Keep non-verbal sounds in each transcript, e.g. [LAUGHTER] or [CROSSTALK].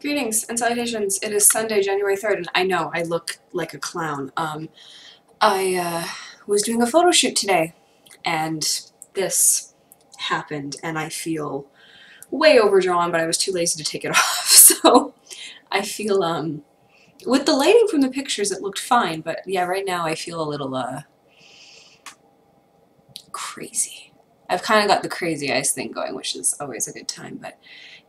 Greetings and salutations. It is Sunday, January 3rd, and I know I look like a clown. Um, I uh, was doing a photo shoot today, and this happened, and I feel way overdrawn, but I was too lazy to take it [LAUGHS] off. So I feel, um, with the lighting from the pictures, it looked fine, but yeah, right now I feel a little, uh, crazy. I've kind of got the crazy eyes thing going, which is always a good time, but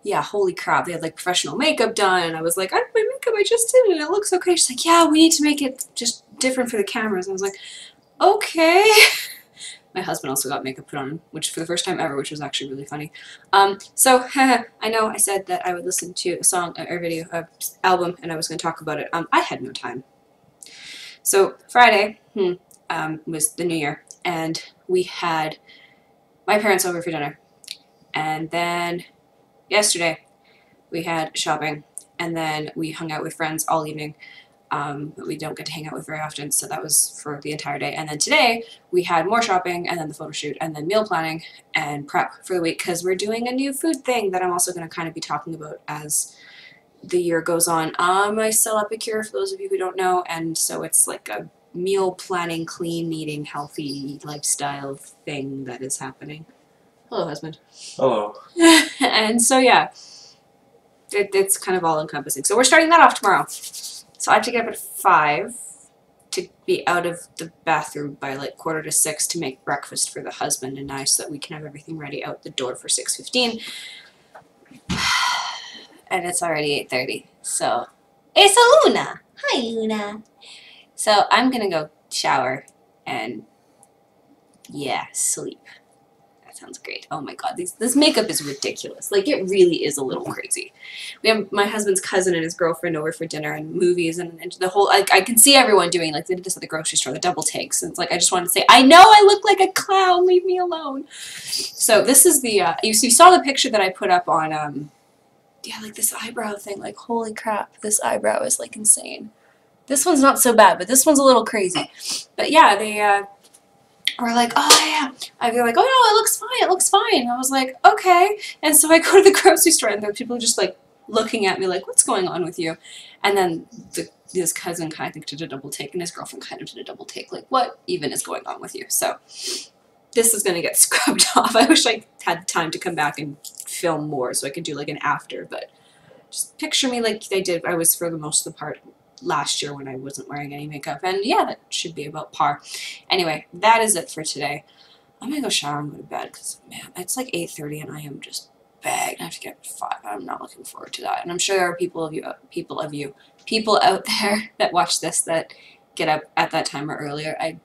yeah, holy crap, they had like professional makeup done, and I was like, I my makeup, I just did it, it looks okay. She's like, yeah, we need to make it just different for the cameras. And I was like, okay. [LAUGHS] my husband also got makeup put on, which for the first time ever, which was actually really funny. Um, so, [LAUGHS] I know I said that I would listen to a song, or video, album, and I was going to talk about it. Um, I had no time. So, Friday hmm, um, was the new year, and we had my parents over for dinner. And then yesterday we had shopping, and then we hung out with friends all evening. Um, but we don't get to hang out with very often, so that was for the entire day. And then today we had more shopping, and then the photo shoot, and then meal planning and prep for the week because we're doing a new food thing that I'm also going to kind of be talking about as the year goes on. Um, I sell Epicure for those of you who don't know, and so it's like a meal planning, clean eating, healthy lifestyle thing that is happening. Hello, husband. Hello. [LAUGHS] and so yeah, it, it's kind of all encompassing. So we're starting that off tomorrow. So I have to get up at five to be out of the bathroom by like quarter to six to make breakfast for the husband and I so that we can have everything ready out the door for 6.15. [SIGHS] and it's already 8.30. So it's a Luna. Hi, Luna. So I'm going to go shower and yeah, sleep. Sounds great. Oh my god, these, this makeup is ridiculous. Like, it really is a little crazy. We have my husband's cousin and his girlfriend over for dinner and movies and, and the whole, like, I can see everyone doing, like, they did this at the grocery store, the double takes. And it's like, I just wanted to say, I know I look like a clown, leave me alone. So this is the, uh, you, you saw the picture that I put up on, um, yeah, like this eyebrow thing, like, holy crap, this eyebrow is, like, insane. This one's not so bad, but this one's a little crazy. But yeah, they uh, were like, oh yeah. I'd be like, oh no, it looks fine, it looks fine. I was like, okay. And so I go to the [LAUGHS] grocery store and there are people just like looking at me like, what's going on with you? And then the, his cousin kind of did a double take and his girlfriend kind of did a double take. Like, what even is going on with you? So this is going to get [LAUGHS] scrubbed off. I wish I had time to come back and film more so I could do like an after, but just picture me like I did. I was for the most of the part last year when I wasn't wearing any makeup. And yeah, that should be about par. Anyway, that is it for today. I'm to go shower and go to bed because, man, it's like 8.30 and I am just bagged. I have to get up at 5. I'm not looking forward to that. And I'm sure there are people of you, people of you, people out [LAUGHS] there that watch this that get up at that time or earlier. I,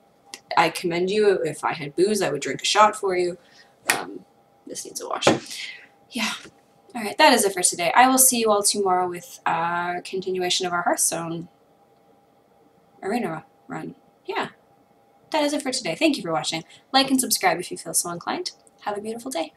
I commend you. If I had booze, I would drink a shot for you. Um, this needs a wash. Yeah. Alright, that is it for today. I will see you all tomorrow with a uh, continuation of our Hearthstone arena run. Yeah, that is it for today. Thank you for watching. Like and subscribe if you feel so inclined. Have a beautiful day.